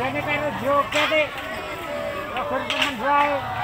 Jenny pero joke yan eh. Ako rin naman dry.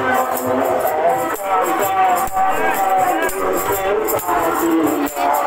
Thank you.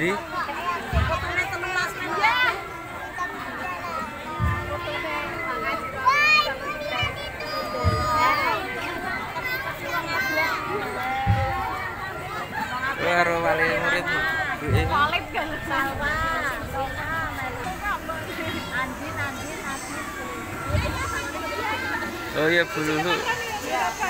Di karo wali murid kan sama. Oh iya Bu Lulu. Oh iya.